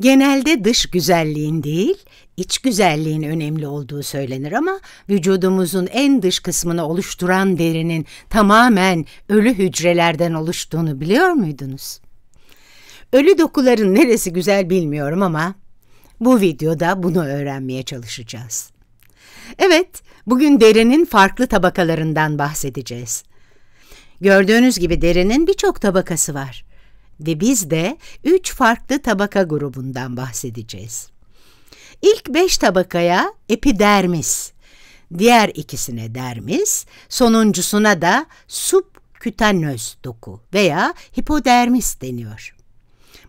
Genelde dış güzelliğin değil, iç güzelliğin önemli olduğu söylenir ama vücudumuzun en dış kısmını oluşturan derinin tamamen ölü hücrelerden oluştuğunu biliyor muydunuz? Ölü dokuların neresi güzel bilmiyorum ama bu videoda bunu öğrenmeye çalışacağız. Evet, bugün derinin farklı tabakalarından bahsedeceğiz. Gördüğünüz gibi derinin birçok tabakası var ve biz de üç farklı tabaka grubundan bahsedeceğiz. İlk beş tabakaya epidermis, diğer ikisine dermis, sonuncusuna da subkütanöz doku veya hipodermis deniyor.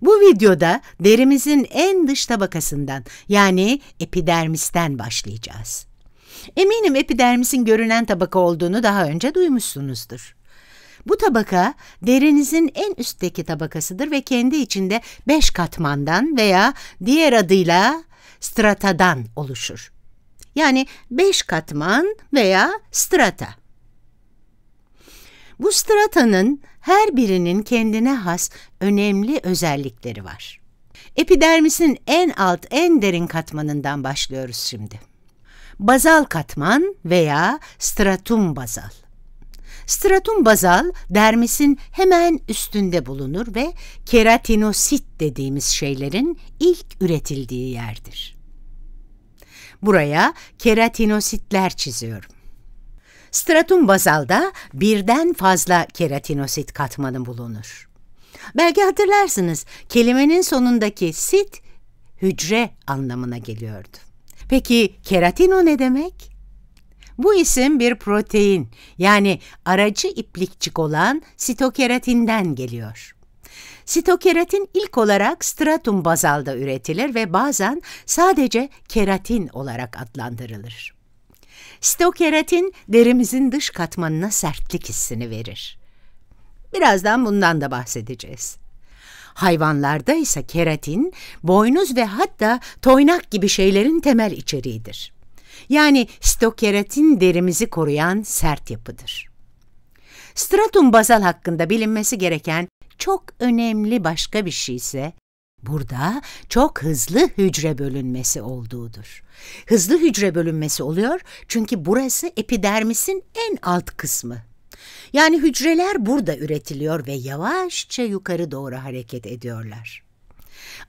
Bu videoda derimizin en dış tabakasından yani epidermisten başlayacağız. Eminim epidermisin görünen tabaka olduğunu daha önce duymuşsunuzdur. Bu tabaka derinizin en üstteki tabakasıdır ve kendi içinde beş katmandan veya diğer adıyla stratadan oluşur. Yani beş katman veya strata. Bu stratanın her birinin kendine has önemli özellikleri var. Epidermisin en alt, en derin katmanından başlıyoruz şimdi. Bazal katman veya stratum bazal. Stratum bazal dermisin hemen üstünde bulunur ve keratinosit dediğimiz şeylerin ilk üretildiği yerdir. Buraya keratinositler çiziyorum. Stratum bazalda birden fazla keratinosit katmanı bulunur. Belki hatırlarsınız kelimenin sonundaki sit hücre anlamına geliyordu. Peki keratino ne demek? Bu isim bir protein yani aracı iplikçik olan sitokeratinden geliyor. Sitokeratin ilk olarak stratum bazalda üretilir ve bazen sadece keratin olarak adlandırılır. Sitokeratin derimizin dış katmanına sertlik hissini verir. Birazdan bundan da bahsedeceğiz. Hayvanlarda ise keratin, boynuz ve hatta toynak gibi şeylerin temel içeriğidir. Yani sitokeratin derimizi koruyan sert yapıdır. Stratum bazal hakkında bilinmesi gereken çok önemli başka bir şey ise burada çok hızlı hücre bölünmesi olduğudur. Hızlı hücre bölünmesi oluyor çünkü burası epidermisin en alt kısmı. Yani hücreler burada üretiliyor ve yavaşça yukarı doğru hareket ediyorlar.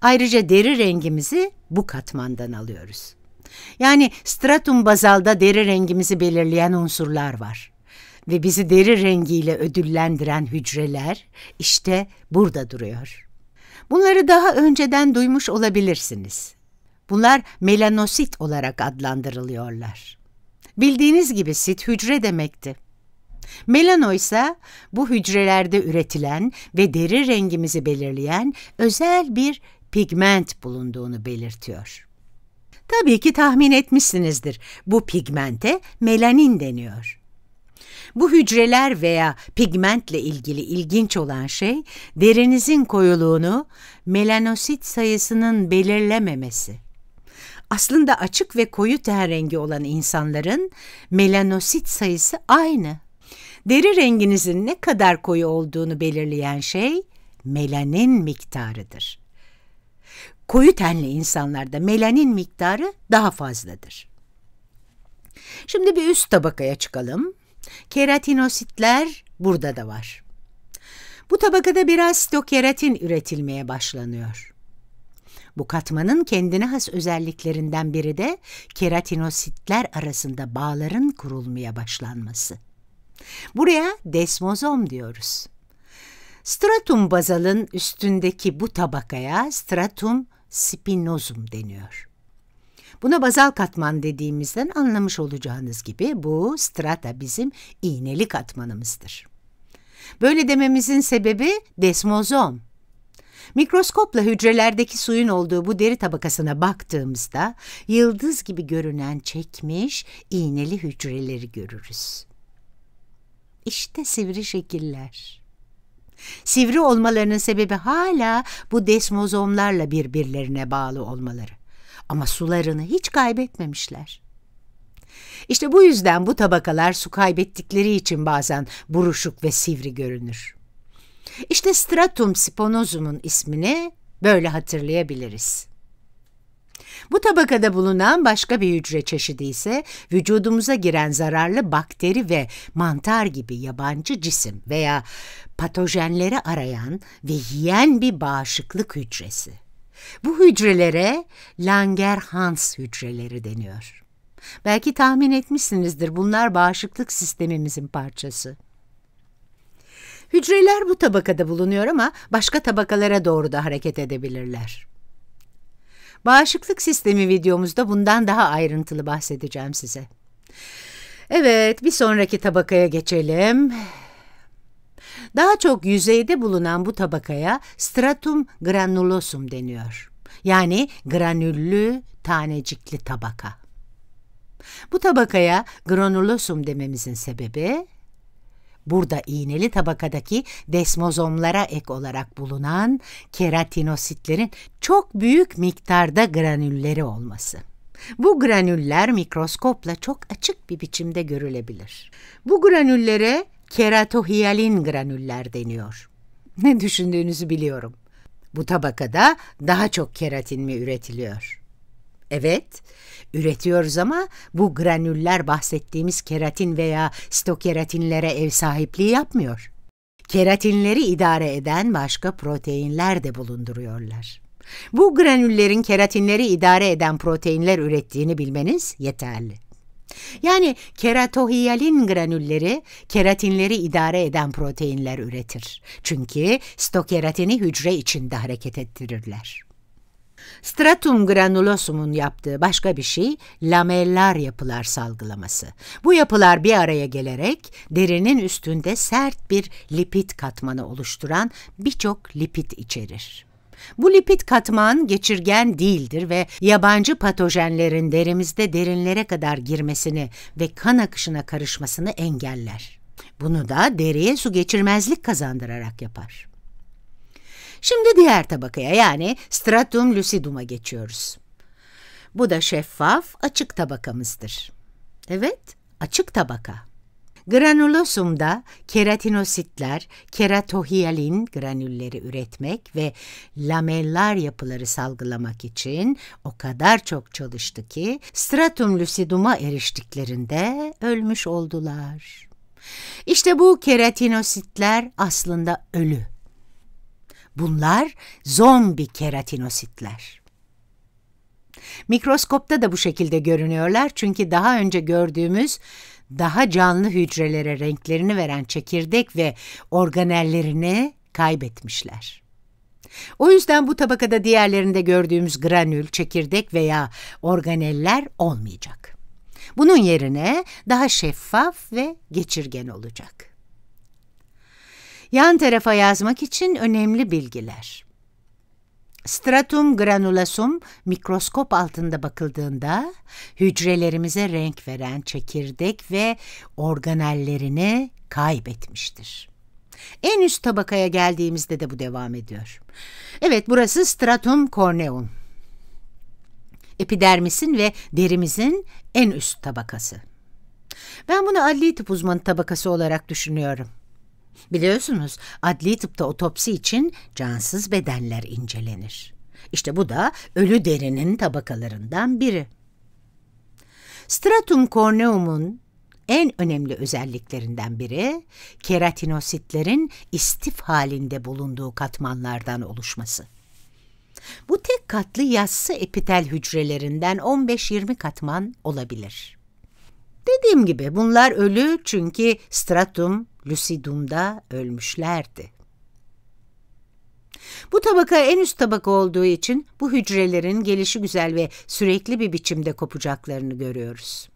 Ayrıca deri rengimizi bu katmandan alıyoruz. Yani stratum bazalda deri rengimizi belirleyen unsurlar var. Ve bizi deri rengiyle ödüllendiren hücreler işte burada duruyor. Bunları daha önceden duymuş olabilirsiniz. Bunlar melanosit olarak adlandırılıyorlar. Bildiğiniz gibi sit hücre demekti. Melano ise bu hücrelerde üretilen ve deri rengimizi belirleyen özel bir pigment bulunduğunu belirtiyor. Tabii ki tahmin etmişsinizdir. Bu pigmente melanin deniyor. Bu hücreler veya pigmentle ilgili ilginç olan şey derinizin koyuluğunu melanosit sayısının belirlememesi. Aslında açık ve koyu ten rengi olan insanların melanosit sayısı aynı. Deri renginizin ne kadar koyu olduğunu belirleyen şey melanin miktarıdır koyu tenli insanlarda melanin miktarı daha fazladır. Şimdi bir üst tabakaya çıkalım. Keratinositler burada da var. Bu tabakada biraz sitokeratin üretilmeye başlanıyor. Bu katmanın kendine has özelliklerinden biri de keratinositler arasında bağların kurulmaya başlanması. Buraya desmozom diyoruz. Stratum bazalın üstündeki bu tabakaya stratum spinosum deniyor. Buna bazal katman dediğimizden anlamış olacağınız gibi bu strata bizim iğneli katmanımızdır. Böyle dememizin sebebi desmozom. Mikroskopla hücrelerdeki suyun olduğu bu deri tabakasına baktığımızda yıldız gibi görünen çekmiş iğneli hücreleri görürüz. İşte sivri şekiller. Sivri olmalarının sebebi hala bu desmozomlarla birbirlerine bağlı olmaları. Ama sularını hiç kaybetmemişler. İşte bu yüzden bu tabakalar su kaybettikleri için bazen buruşuk ve sivri görünür. İşte stratum spinosum'un ismini böyle hatırlayabiliriz. Bu tabakada bulunan başka bir hücre çeşidi ise vücudumuza giren zararlı bakteri ve mantar gibi yabancı cisim veya patojenleri arayan ve yiyen bir bağışıklık hücresi. Bu hücrelere Langerhans hücreleri deniyor. Belki tahmin etmişsinizdir bunlar bağışıklık sistemimizin parçası. Hücreler bu tabakada bulunuyor ama başka tabakalara doğru da hareket edebilirler. Bağışıklık sistemi videomuzda bundan daha ayrıntılı bahsedeceğim size. Evet, bir sonraki tabakaya geçelim. Daha çok yüzeyde bulunan bu tabakaya stratum granulosum deniyor. Yani granüllü tanecikli tabaka. Bu tabakaya granulosum dememizin sebebi burada iğneli tabakadaki desmozomlara ek olarak bulunan keratinositlerin çok büyük miktarda granülleri olması. Bu granüller mikroskopla çok açık bir biçimde görülebilir. Bu granüllere keratohiyalin granüller deniyor. Ne düşündüğünüzü biliyorum. Bu tabakada daha çok keratin mi üretiliyor? Evet, üretiyoruz ama bu granüller bahsettiğimiz keratin veya stokeratinlere ev sahipliği yapmıyor. Keratinleri idare eden başka proteinler de bulunduruyorlar. Bu granüllerin keratinleri idare eden proteinler ürettiğini bilmeniz yeterli. Yani keratohiyalin granülleri keratinleri idare eden proteinler üretir. Çünkü stokeratini hücre içinde hareket ettirirler. Stratum granulosum'un yaptığı başka bir şey lamellar yapılar salgılaması. Bu yapılar bir araya gelerek derinin üstünde sert bir lipid katmanı oluşturan birçok lipid içerir. Bu lipid katman geçirgen değildir ve yabancı patojenlerin derimizde derinlere kadar girmesini ve kan akışına karışmasını engeller. Bunu da deriye su geçirmezlik kazandırarak yapar. Şimdi diğer tabakaya yani stratum lucidum'a geçiyoruz. Bu da şeffaf, açık tabakamızdır. Evet, açık tabaka. Granulosumda keratinositler, keratohiyalin granülleri üretmek ve lamellar yapıları salgılamak için o kadar çok çalıştı ki stratum lucidum'a eriştiklerinde ölmüş oldular. İşte bu keratinositler aslında ölü. Bunlar zombi keratinositler. Mikroskopta da bu şekilde görünüyorlar çünkü daha önce gördüğümüz daha canlı hücrelere renklerini veren çekirdek ve organellerini kaybetmişler. O yüzden bu tabakada diğerlerinde gördüğümüz granül, çekirdek veya organeller olmayacak. Bunun yerine daha şeffaf ve geçirgen olacak. Yan tarafa yazmak için önemli bilgiler. Stratum granulasum mikroskop altında bakıldığında hücrelerimize renk veren çekirdek ve organellerini kaybetmiştir. En üst tabakaya geldiğimizde de bu devam ediyor. Evet burası stratum corneum. Epidermisin ve derimizin en üst tabakası. Ben bunu adli tıp uzmanı tabakası olarak düşünüyorum. Biliyorsunuz adli tıpta otopsi için cansız bedenler incelenir. İşte bu da ölü derinin tabakalarından biri. Stratum corneum'un en önemli özelliklerinden biri keratinositlerin istif halinde bulunduğu katmanlardan oluşması. Bu tek katlı yassı epitel hücrelerinden 15-20 katman olabilir. Dediğim gibi bunlar ölü çünkü stratum lucidum'da ölmüşlerdi. Bu tabaka en üst tabaka olduğu için bu hücrelerin gelişi güzel ve sürekli bir biçimde kopacaklarını görüyoruz.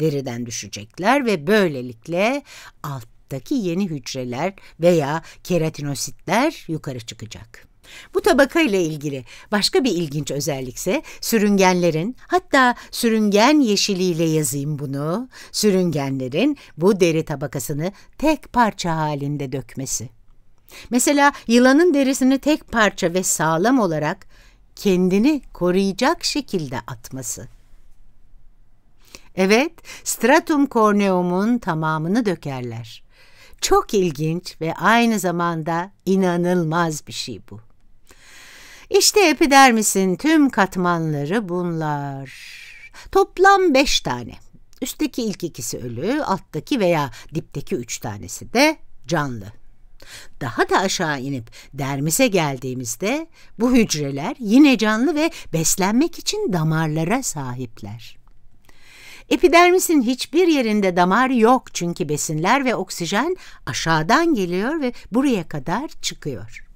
Deriden düşecekler ve böylelikle alttaki yeni hücreler veya keratinositler yukarı çıkacak. Bu tabaka ile ilgili başka bir ilginç özellikse sürüngenlerin hatta sürüngen yeşiliyle yazayım bunu, sürüngenlerin bu deri tabakasını tek parça halinde dökmesi. Mesela yılanın derisini tek parça ve sağlam olarak kendini koruyacak şekilde atması. Evet, stratum corneum'un tamamını dökerler. Çok ilginç ve aynı zamanda inanılmaz bir şey bu. İşte epidermisin tüm katmanları bunlar. Toplam beş tane. Üstteki ilk ikisi ölü, alttaki veya dipteki üç tanesi de canlı. Daha da aşağı inip dermise geldiğimizde bu hücreler yine canlı ve beslenmek için damarlara sahipler. Epidermisin hiçbir yerinde damar yok çünkü besinler ve oksijen aşağıdan geliyor ve buraya kadar çıkıyor.